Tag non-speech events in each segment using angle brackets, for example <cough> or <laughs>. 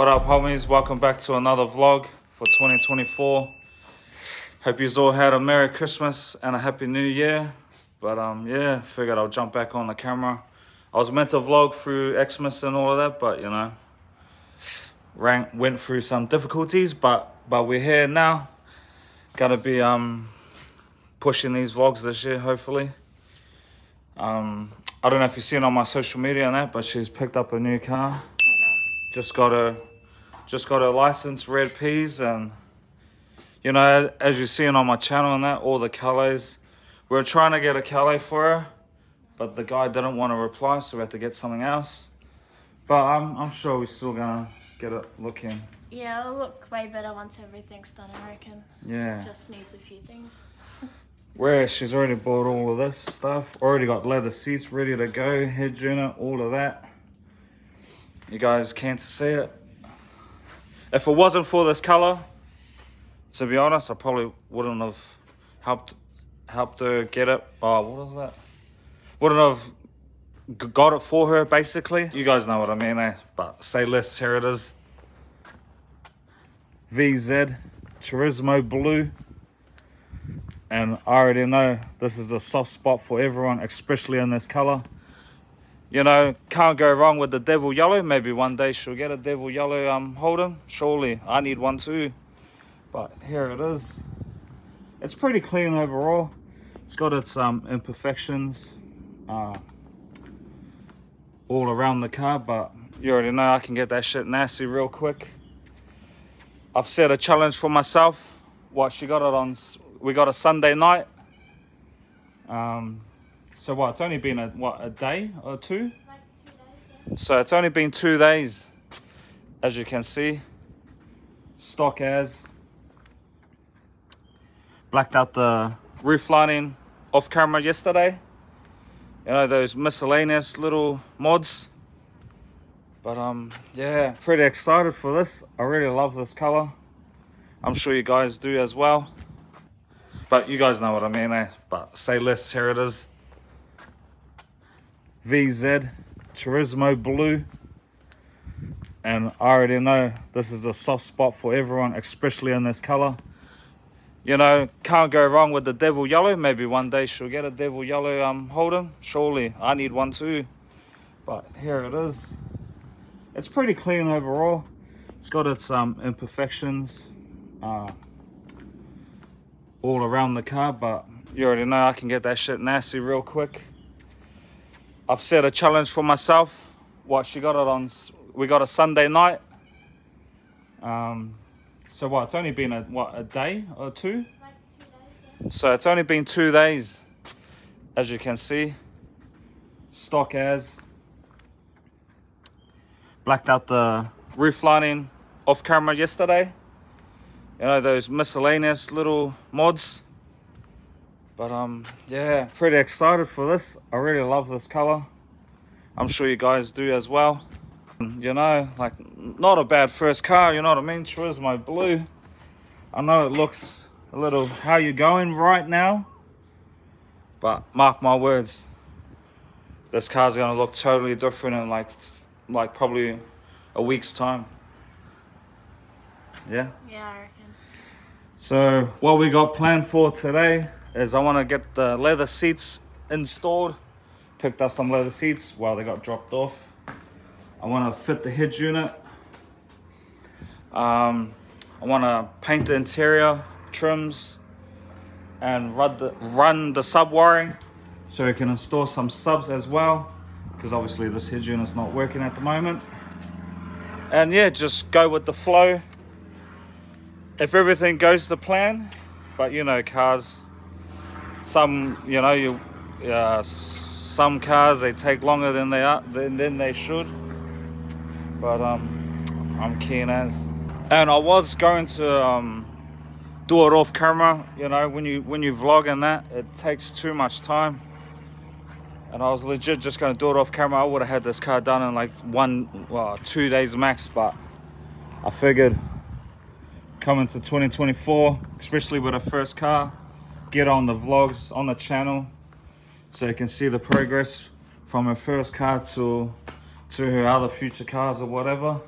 What up, homies? Welcome back to another vlog for 2024. Hope you all had a Merry Christmas and a Happy New Year. But um, yeah, figured I'll jump back on the camera. I was meant to vlog through Xmas and all of that, but you know, rank went through some difficulties. But but we're here now. Gotta be um pushing these vlogs this year, hopefully. Um, I don't know if you've seen on my social media and that, but she's picked up a new car. Hey guys. Just got a, just got a license, red Ps, and you know, as, you're seeing on my channel and that, all the Calais. We were trying to get a Calais for her, but the guy didn't want to reply, so we had to get something else. But I'm, I'm sure we're still gonna get it looking. Yeah, it'll look way better once everything's done, I reckon. Yeah. Just needs a few things. <laughs> Where she's already bought all of this stuff, already got leather seats ready to go, head unit, all of that. You guys can't see it. If it wasn't for this color, to be honest, I probably wouldn't have helped helped her get it. Oh, what was that? Wouldn't have got it for her, basically. You guys know what I mean, eh? But say less, here it is. VZ Turismo Blue. And I already know this is a soft spot for everyone, especially in this color. You know, can't go wrong with the devil yellow. Maybe one day she'll get a devil yellow um Holden. Surely I need one too. But here it is. It's pretty clean overall. It's got its um imperfections uh, all around the car, but you already know I can get that shit nasty real quick. I've set a challenge for myself. What she got it on we got a Sunday night. Um, so what? It's only been a what a day or two. Like two days. So it's only been two days, as you can see. Stock as blacked out the roof lining off camera yesterday. You know those miscellaneous little mods. But um, yeah, pretty excited for this. I really love this color. I'm sure you guys do as well. But you guys know what I mean, eh? But say less, here it is. VZ Turismo Blue. And I already know this is a soft spot for everyone, especially in this color. You know, can't go wrong with the devil yellow. Maybe one day she'll get a devil yellow um Holden. Surely I need one too. But here it is. It's pretty clean overall. It's got its um imperfections. Uh, all around the car, but you already know I can get that shit nasty real quick. I've set a challenge for myself. What she got it on, we got a Sunday night. Um, so what? It's only been a what a day or two. Like two days. So it's only been two days, as you can see. Stock as blacked out the roof lining off camera yesterday. You know those miscellaneous little mods. But um, yeah, pretty excited for this. I really love this color. I'm sure you guys do as well. You know, like not a bad first car. You know what I mean? Turismo blue. I know it looks a little how you going right now, but mark my words, this car's gonna look totally different in like like probably a week's time. Yeah. Yeah, I reckon. So what we got planned for today is I want to get the leather seats installed. Picked up some leather seats while they got dropped off. I want to fit the head unit. Um, I want to paint the interior, trims, and run the run the sub wiring, so we can install some subs as well. Because obviously this head unit's not working at the moment. And yeah, just go with the flow if everything goes to plan but you know cars some you know you uh, some cars they take longer than they are than, than they should. But um i'm keen as. And i was going to um do it off camera you know when you when you vlog and that it takes too much time. And i was legit just going to do it off camera. I would have had this car done in like one well two days max but i figured coming to 2024, especially with a first car, get on the vlogs on the channel so you can see the progress from her first car to to her other future cars or whatever.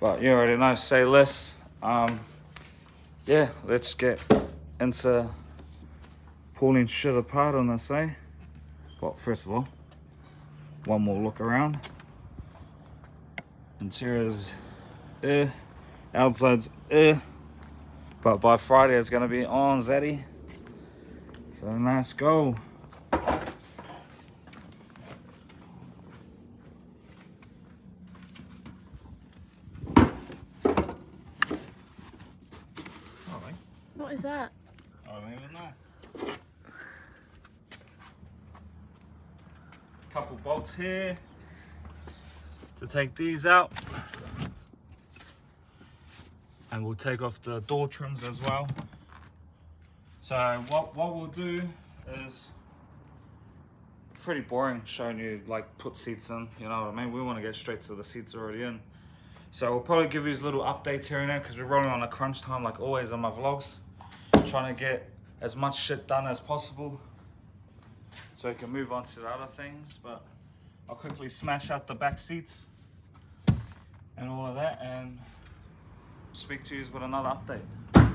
But you already know, say less. Um, yeah, let's get into pulling shit apart on this, eh? Well, first of all, one more look around. Interior's eh, outside's eh. But by Friday it's gonna be on Zaddy. So let's go. What is that? I don't even know. Couple bolts here to take these out. And we'll take off the door trims as well. So what, what we'll do is pretty boring showing you like put seats in, you know what I mean? We want to get straight to the seats already in. So we'll probably give you little updates here and there because we're rolling on a crunch time like always on my vlogs trying to get as much shit done as possible so we can move on to the other things but I'll quickly smash out the back seats and all of that and speak to you with another update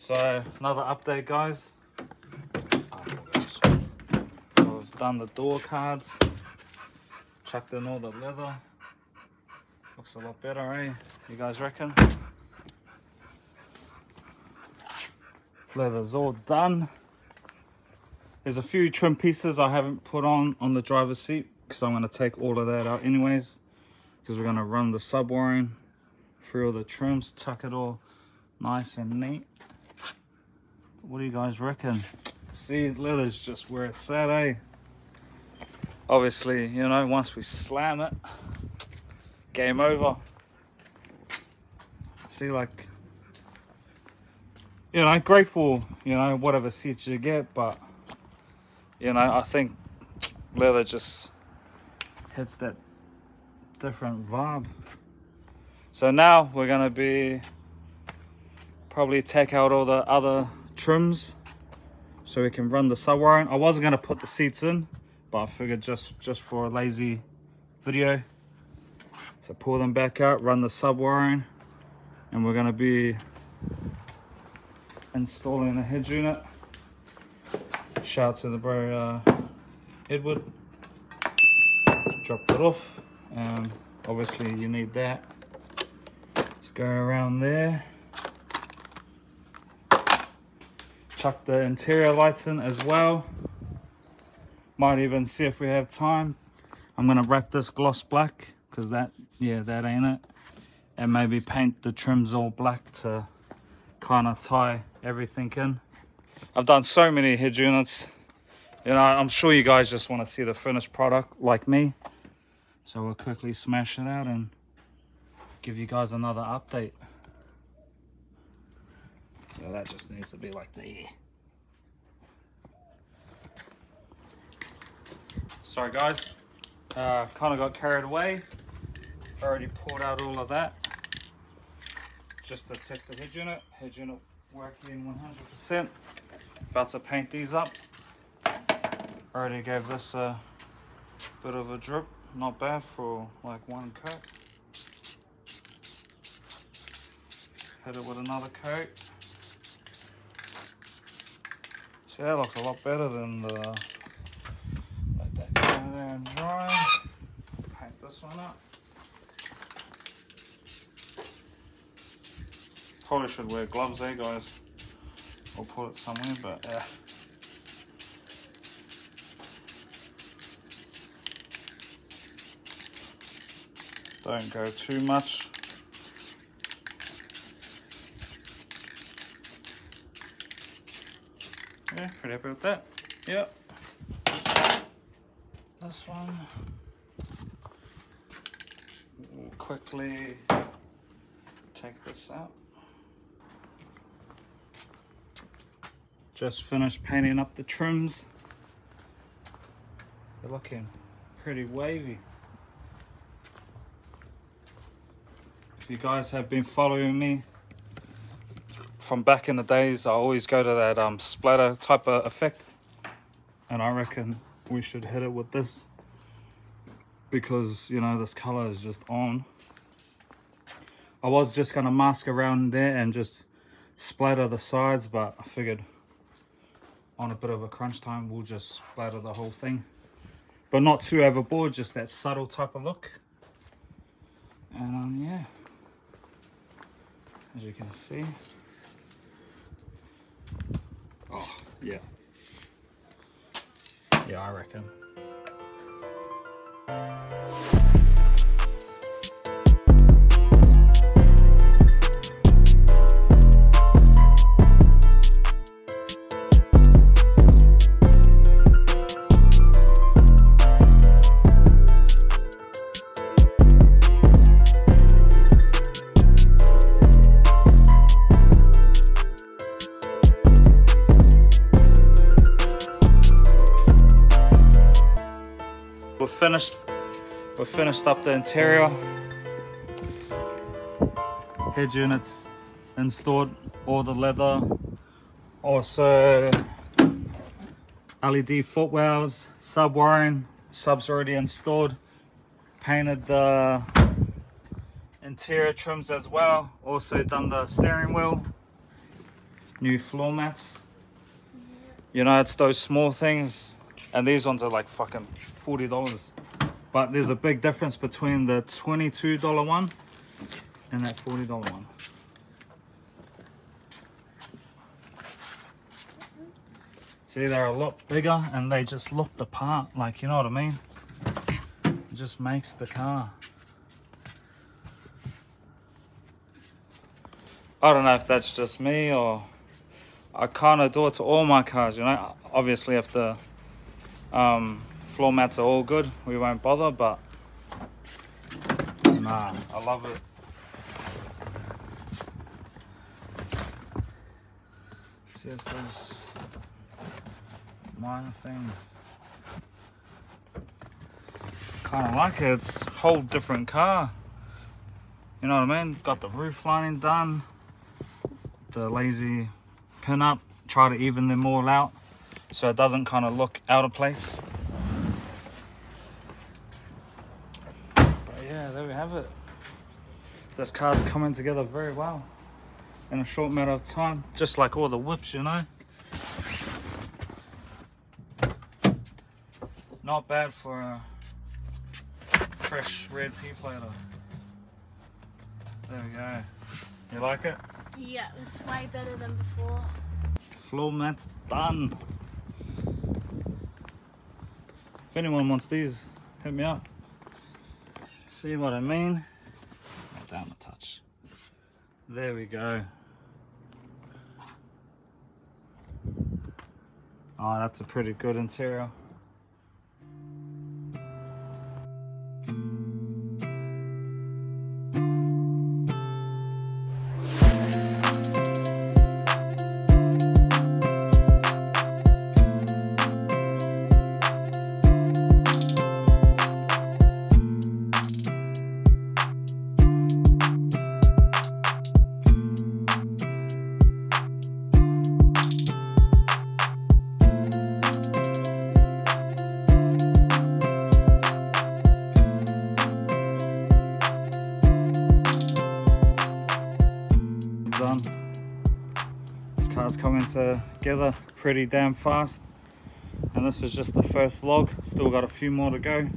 so another update guys. I've done the door cards chucked in all the leather. Looks a lot better eh? You guys reckon? Leather's all done. There's a few trim pieces I haven't put on on the driver's seat because I'm going to take all of that out anyways because we're going to run the sub wiring through all the trims tuck it all nice and neat what do you guys reckon? See leather's just where it's at eh? Obviously you know once we slam it game over. See like you know, grateful, you know, whatever seats you get, but, you know, I think leather just hits that different vibe. So now we're going to be probably take out all the other trims so we can run the sub wiring. I wasn't going to put the seats in, but I figured just, just for a lazy video. So pull them back out, run the sub wiring, and we're going to be installing a head unit. Shout out to the bro uh, Edward. Dropped it off. Um, obviously you need that Let's go around there. Chuck the interior lights in as well. Might even see if we have time. I'm gonna wrap this gloss black because that, yeah, that ain't it. And maybe paint the trims all black to kind of tie everything in. I've done so many head units. You know, I'm sure you guys just want to see the finished product like me. So we'll quickly smash it out and give you guys another update. That just needs to be like the... Sorry guys, uh, kind of got carried away. Already poured out all of that. Just to test the head unit. Head unit working 100%. About to paint these up. Already gave this a bit of a drip. Not bad for like one coat. Hit it with another coat. That looks a lot better than the let that go there and dry. Paint this one up. Probably should wear gloves there guys. Or put it somewhere, but yeah. Don't go too much. Yeah, pretty happy with that. Yep. This one. We'll quickly take this out. Just finished painting up the trims. They're looking pretty wavy. If you guys have been following me from back in the days, I always go to that um, splatter type of effect. And I reckon we should hit it with this because you know this color is just on. I was just gonna mask around there and just splatter the sides but I figured on a bit of a crunch time we'll just splatter the whole thing. But not too overboard just that subtle type of look. And um yeah. As you can see oh yeah. Yeah I reckon finished. We're finished up the interior. Head units installed, all the leather. Also LED footwells, sub wiring, subs already installed. Painted the interior trims as well. Also done the steering wheel. New floor mats. You know, it's those small things and these ones are like fucking $40 but there's a big difference between the $22 one and that $40 one. See they're a lot bigger and they just look the part like you know what I mean? It just makes the car. I don't know if that's just me or I kind of do it to all my cars you know? Obviously if the um, floor mats are all good. We won't bother, but nah, I love it. See, those minor things. Kind of like it. It's a whole different car. You know what I mean? Got the roof lining done. The lazy pin up. Try to even them all out so it doesn't kind of look out of place. But yeah, there we have it. This car's coming together very well in a short matter of time, just like all the whips, you know. Not bad for a fresh red P-plater. There we go. You like it? Yeah, it's way better than before. Floor mat's done. If anyone wants these, hit me up. See what I mean? Down a touch. There we go. Oh, that's a pretty good interior. Together pretty damn fast. And this is just the first vlog. Still got a few more to go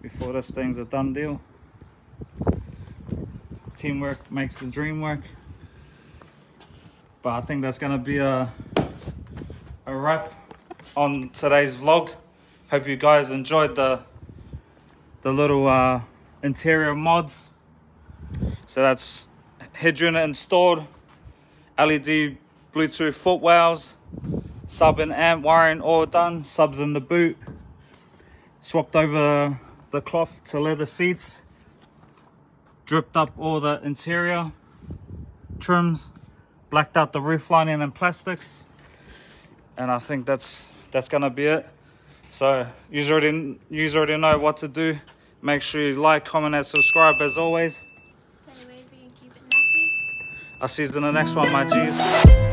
before this thing's a done deal. Teamwork makes the dream work. But I think that's gonna be a, a wrap on today's vlog. Hope you guys enjoyed the the little uh, interior mods. So that's head unit installed, LED Bluetooth footwells, sub and amp wiring all done, subs in the boot, swapped over the cloth to leather seats, dripped up all the interior trims, blacked out the roof lining and plastics, and I think that's that's gonna be it. So you already you already know what to do. Make sure you like, comment, and subscribe as always. Stay wavy and keep it nasy. I'll see you in the next one, my G's.